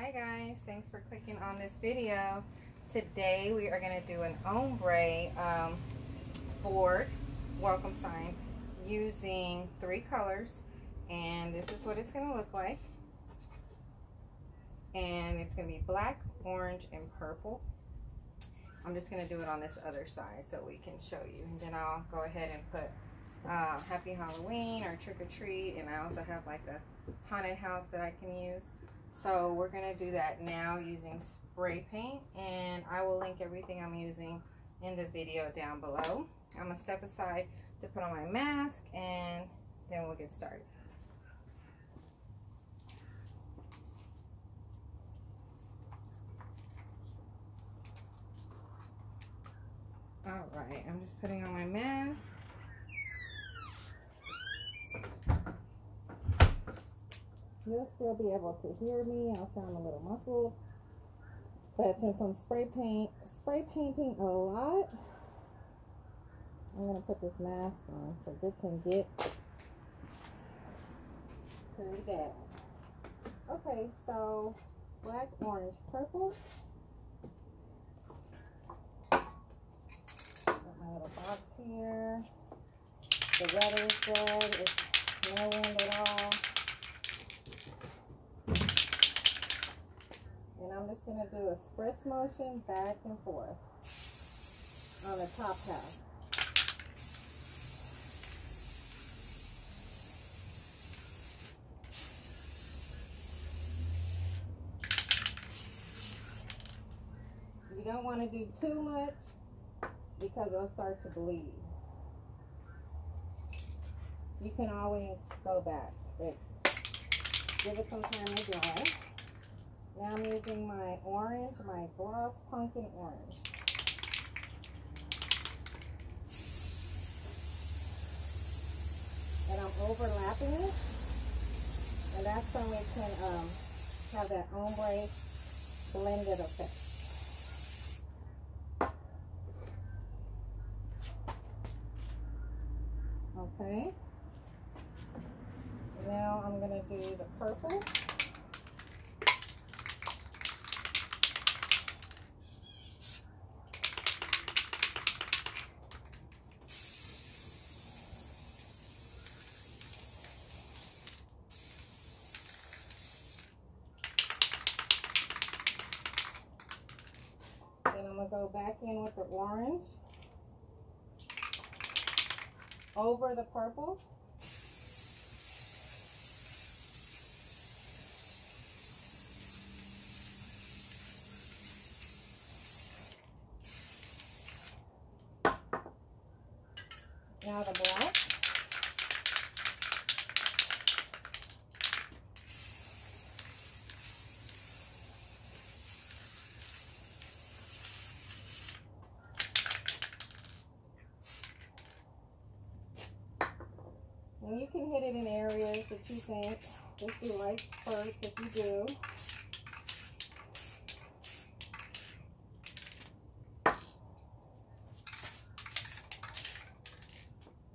Hi guys, thanks for clicking on this video. Today we are going to do an ombre um, board welcome sign using three colors and this is what it's going to look like. And it's going to be black, orange, and purple. I'm just going to do it on this other side so we can show you. And then I'll go ahead and put uh, Happy Halloween or Trick or Treat. And I also have like a haunted house that I can use. So we're going to do that now using spray paint. And I will link everything I'm using in the video down below. I'm going to step aside to put on my mask and then we'll get started. All right, I'm just putting on my mask. You'll still be able to hear me. I'll sound a little muffled. But since I'm spray paint, spray painting a lot, I'm gonna put this mask on because it can get pretty bad. Okay, so black, orange, purple. Got my little box here. The weather is good. It's no wind at all. I'm just going to do a spritz motion back and forth on the top half. You don't want to do too much because it'll start to bleed. You can always go back, but give it some time to dry. Now I'm using my orange, my gloss pumpkin orange. And I'm overlapping it. And that's when we can um, have that ombre blended effect. Okay. Now I'm going to do the purple. Then I'm going to go back in with the orange over the purple. Now the black. And you can hit it in areas that you think. Just do light spurts if you do.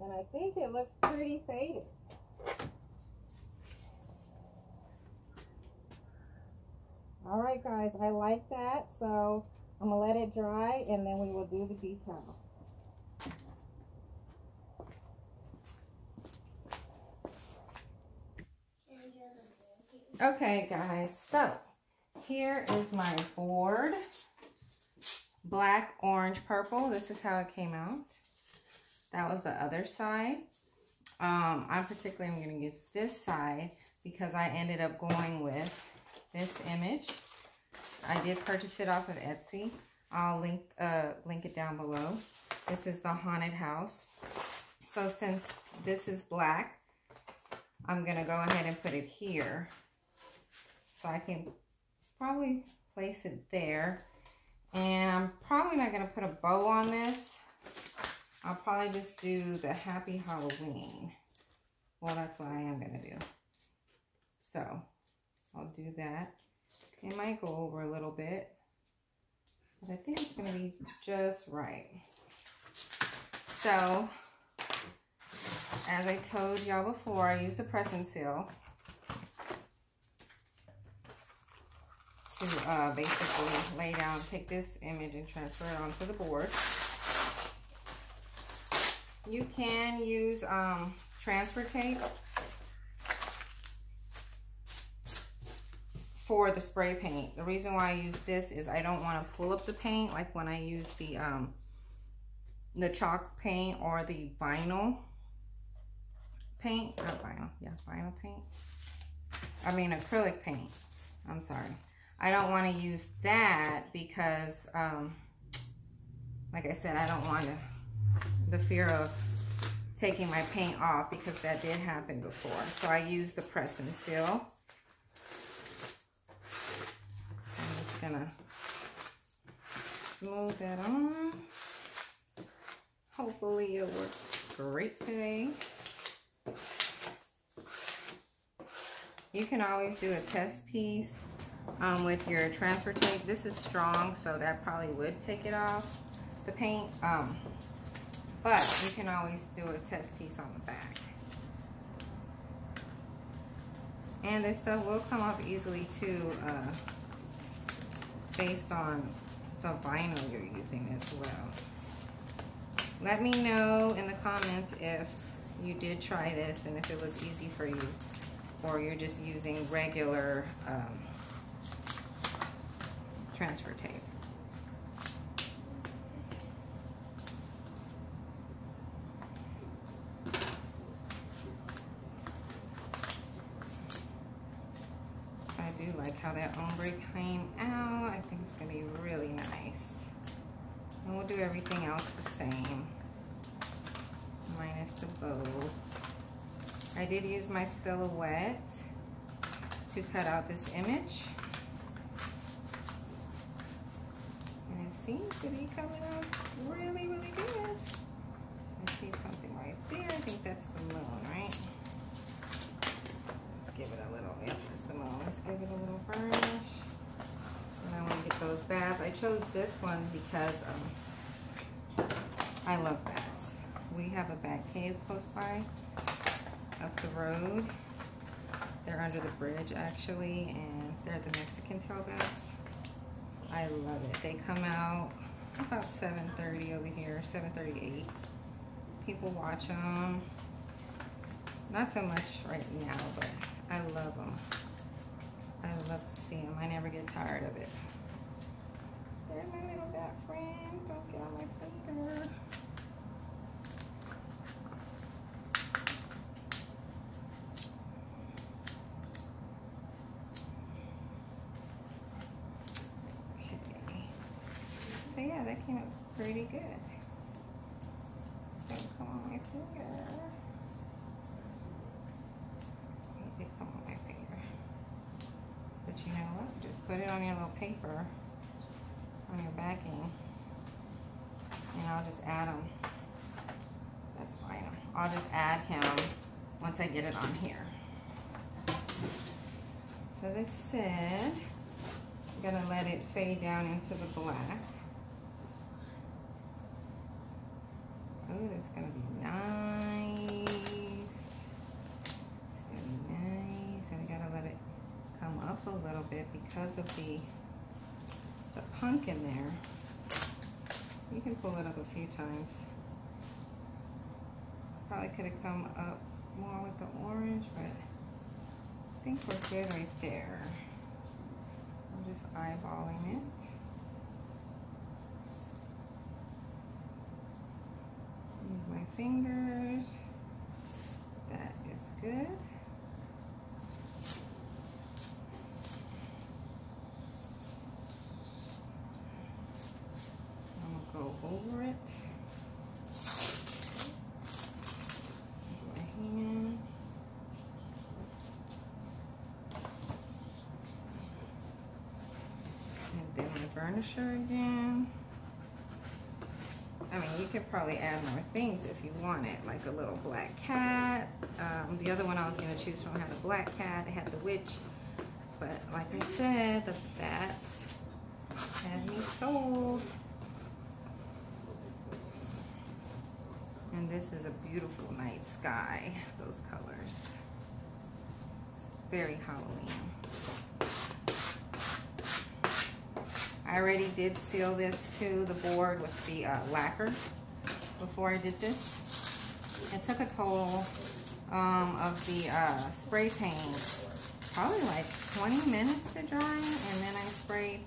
And I think it looks pretty faded. All right, guys, I like that. So I'm going to let it dry and then we will do the decal. Okay, guys, so here is my board. Black, orange, purple. This is how it came out. That was the other side. Um, I particularly am going to use this side because I ended up going with this image. I did purchase it off of Etsy. I'll link, uh, link it down below. This is the haunted house. So since this is black, I'm going to go ahead and put it here so I can probably place it there. And I'm probably not going to put a bow on this. I'll probably just do the Happy Halloween. Well, that's what I am going to do. So, I'll do that. It might go over a little bit. But I think it's going to be just right. So, as I told y'all before, I use the press and seal. To uh, basically lay down, take this image and transfer it onto the board. You can use um, transfer tape for the spray paint. The reason why I use this is I don't want to pull up the paint like when I use the um, the chalk paint or the vinyl paint. Not vinyl, yeah, vinyl paint. I mean acrylic paint. I'm sorry. I don't want to use that because, um, like I said, I don't want to, the fear of taking my paint off because that did happen before. So I use the press and seal. So I'm just going to smooth that on. Hopefully it works great today. You can always do a test piece um, with your transfer tape. This is strong, so that probably would take it off the paint. Um, but you can always do a test piece on the back. And this stuff will come off easily too, uh, based on the vinyl you're using as well. Let me know in the comments if you did try this and if it was easy for you or you're just using regular um, transfer tape. I do like how that ombre came out. I think it's gonna be really nice. And we'll do everything else the same, minus the bow. I did use my silhouette to cut out this image. And it seems to be coming out really, really good. I see something right there. I think that's the moon, right? Let's give it a little, yep, that's the moon. Let's give it a little burnish. And I want to get those bats. I chose this one because um, I love bats. We have a bat cave close by up the road. They're under the bridge actually, and they're. I love it. They come out about 7.30 over here, 7.38. People watch them. Not so much right now, but I love them. I love to see them. I never get tired of it. There's my little bat friend. Don't get on my finger. That came out pretty good. Don't come on my finger. It did come on my finger. But you know what? Just put it on your little paper, on your backing, and I'll just add them. That's fine. I'll just add him once I get it on here. So as I said, I'm gonna let it fade down into the black. That's gonna be nice. It's gonna be nice. And we gotta let it come up a little bit because of the the punk in there. You can pull it up a few times. Probably could have come up more with the orange, but I think we're good right there. I'm just eyeballing it. Use my fingers. That is good. I'm gonna go over it. And then my burnisher again. I mean, you could probably add more things if you wanted, like a little black cat. Um, the other one I was gonna choose from had a black cat, it had the witch. But like I said, the bats had me sold. And this is a beautiful night sky, those colors. It's very Halloween. I already did seal this to the board with the uh, lacquer before I did this. It took a total um, of the uh, spray paint probably like 20 minutes to dry and then I sprayed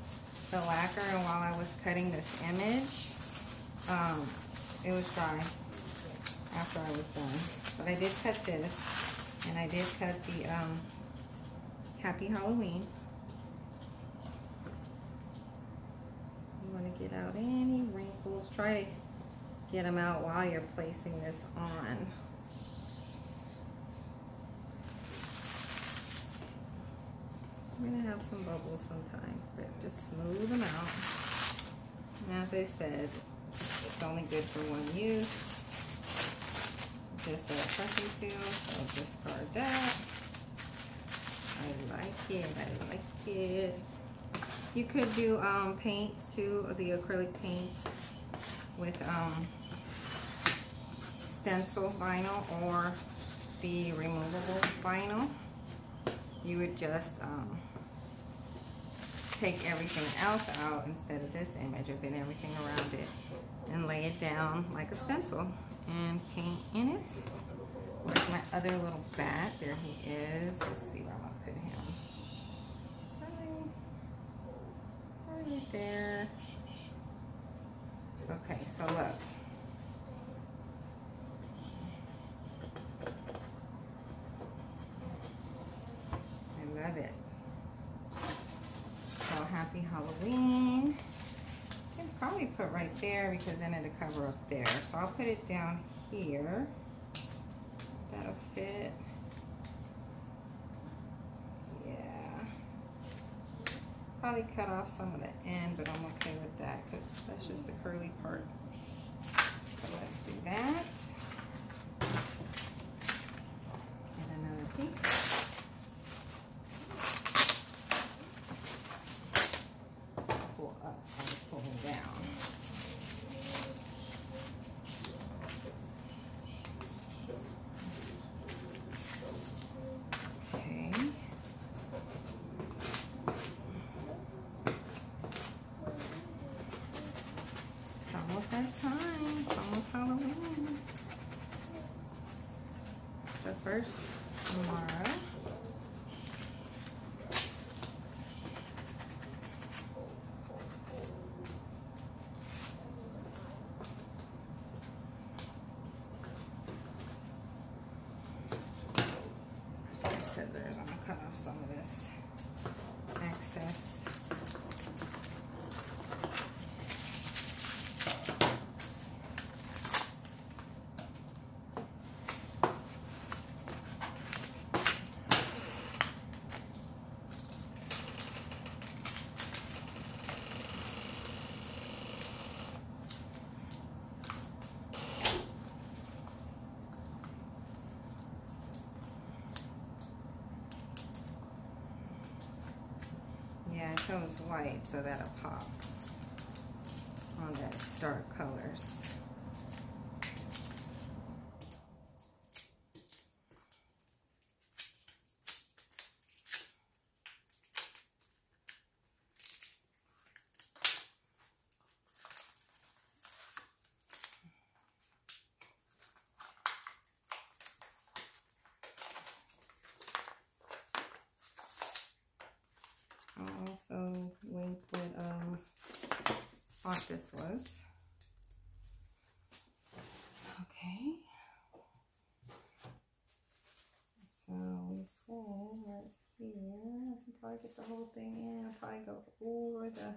the lacquer and while I was cutting this image um, it was dry after I was done but I did cut this and I did cut the um, Happy Halloween you want to get out any wrinkles try to get them out while you're placing this on We're gonna have some bubbles sometimes, but just smooth them out. And as I said, it's only good for one use. Just a press and seal, so I'll discard that. I like it, I like it. You could do um, paints too, the acrylic paints with um, stencil vinyl or the removable vinyl you would just um, take everything else out instead of this image or then everything around it and lay it down like a stencil and paint in it. Where's my other little bat? There he is. Let's see where Right, there. Okay, so look. I love it. So happy Halloween. Can probably put right there because then it'll cover up there. So I'll put it down here. That'll fit. Yeah. Probably cut off some of the end, but I'm okay with that because that's just the curly part. So let's do that. And another piece. $5 tomorrow. scissors. I'm gonna cut off some of this excess. Chose white so that'll pop on that dark colors. also link what um what this was. Okay. So we said right here, I can probably get the whole thing in. I'll probably go over the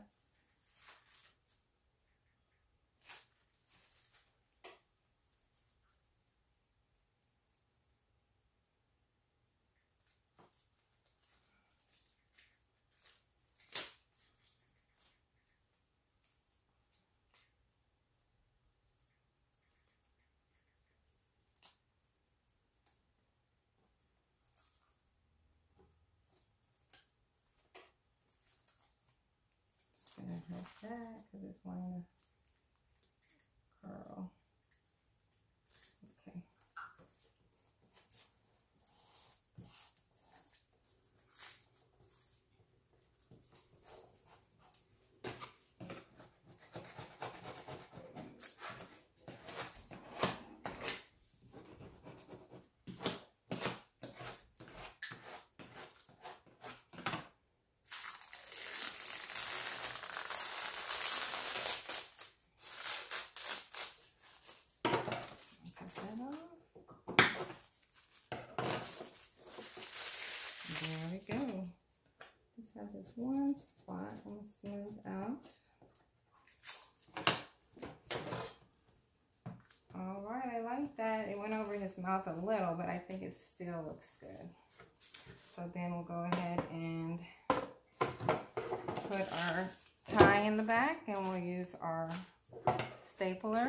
like that because it's wanting to curl. Okay. This one spot gonna smooth out. All right, I like that. It went over his mouth a little, but I think it still looks good. So then we'll go ahead and put our tie in the back and we'll use our stapler,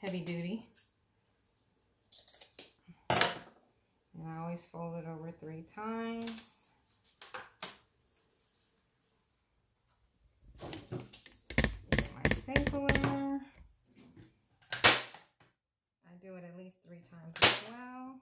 heavy duty. And I always fold it over three times. Get my stapler. I do it at least three times as well.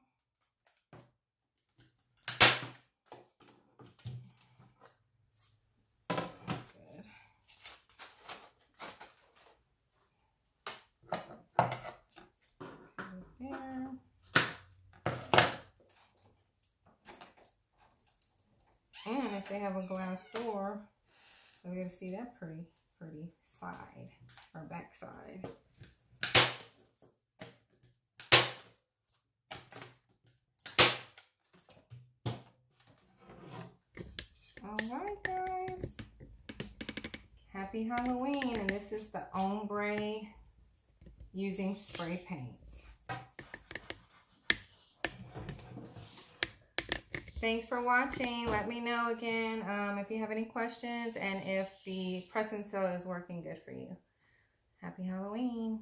And if they have a glass door, we're going to see that pretty, pretty side or back side. All right, guys. Happy Halloween. And this is the ombre using spray paint. Thanks for watching. Let me know again um, if you have any questions and if the press and seal is working good for you. Happy Halloween.